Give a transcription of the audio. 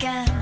again